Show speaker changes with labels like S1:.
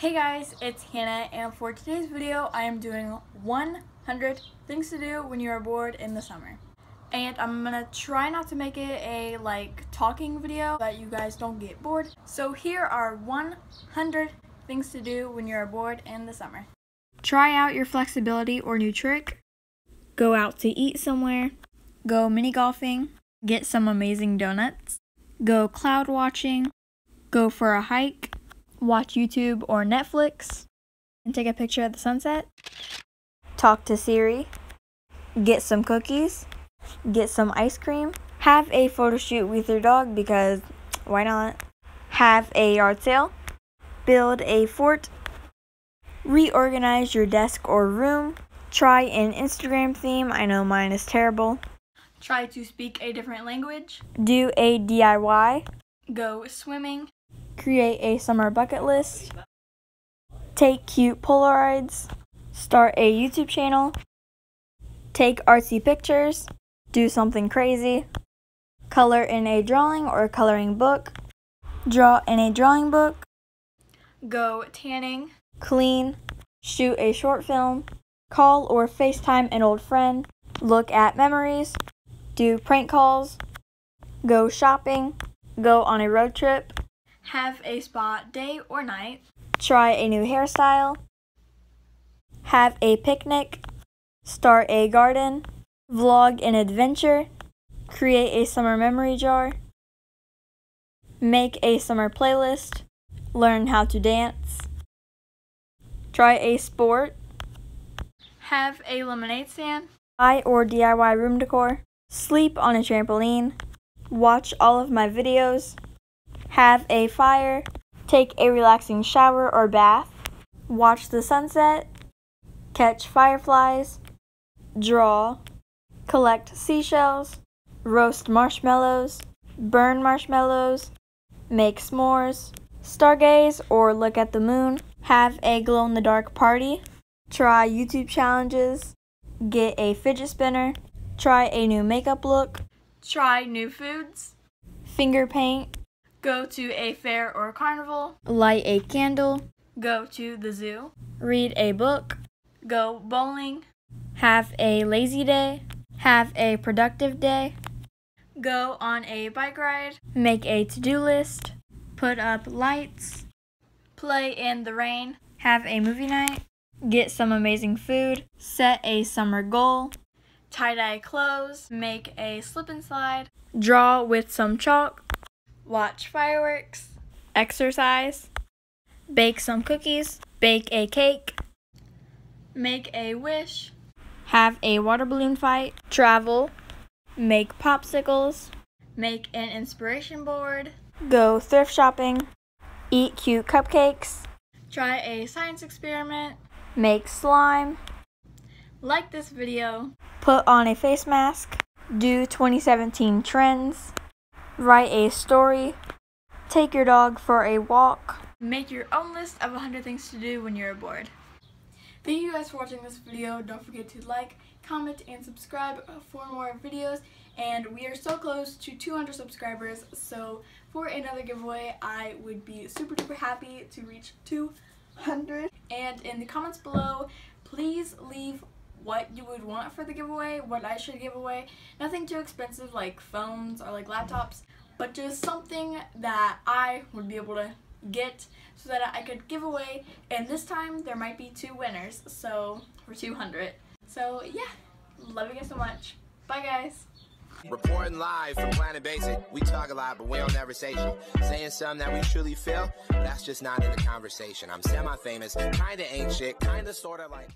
S1: Hey guys, it's Hannah and for today's video I am doing 100 things to do when you are bored in the summer. And I'm gonna try not to make it a like talking video that you guys don't get bored. So here are 100 things to do when you are bored in the summer. Try out your flexibility or new trick. Go out to eat somewhere. Go mini golfing. Get some amazing donuts. Go cloud watching. Go for a hike watch YouTube or Netflix, and take a picture of the sunset, talk to Siri, get some cookies, get some ice cream, have a photo shoot with your dog because why not? Have a yard sale, build a fort, reorganize your desk or room, try an Instagram theme. I know mine is terrible. Try to speak a different language. Do a DIY. Go swimming create a summer bucket list, take cute Polaroids, start a YouTube channel, take artsy pictures, do something crazy, color in a drawing or coloring book, draw in a drawing book, go tanning, clean, shoot a short film, call or FaceTime an old friend, look at memories, do prank calls, go shopping, go on a road trip, have a spa day or night, try a new hairstyle, have a picnic, start a garden, vlog an adventure, create a summer memory jar, make a summer playlist, learn how to dance, try a sport, have a lemonade stand, buy or DIY room decor, sleep on a trampoline, watch all of my videos, have a fire, take a relaxing shower or bath, watch the sunset, catch fireflies, draw, collect seashells, roast marshmallows, burn marshmallows, make s'mores, stargaze or look at the moon, have a glow in the dark party, try YouTube challenges, get a fidget spinner, try a new makeup look, try new foods, finger paint, go to a fair or carnival, light a candle, go to the zoo, read a book, go bowling, have a lazy day, have a productive day, go on a bike ride, make a to-do list, put up lights, play in the rain, have a movie night, get some amazing food, set a summer goal, tie-dye clothes, make a slip and slide, draw with some chalk, watch fireworks, exercise, bake some cookies, bake a cake, make a wish, have a water balloon fight, travel, make popsicles, make an inspiration board, go thrift shopping, eat cute cupcakes, try a science experiment, make slime, like this video, put on a face mask, do 2017 trends, write a story, take your dog for a walk, make your own list of 100 things to do when you're bored. Thank you guys for watching this video. Don't forget to like, comment, and subscribe for more videos. And we are so close to 200 subscribers, so for another giveaway, I would be super duper happy to reach 200. And in the comments below, please leave what you would want for the giveaway, what I should give away. Nothing too expensive like phones or like laptops, but just something that I would be able to get so that I could give away. And this time there might be two winners, so for 200. So yeah, love you guys so much. Bye guys.
S2: Reporting live from Planet Basic. We talk a lot, but we don't ever say shit. Saying something that we truly feel, that's just not in the conversation. I'm semi-famous, kinda ain't shit, kinda sorta like...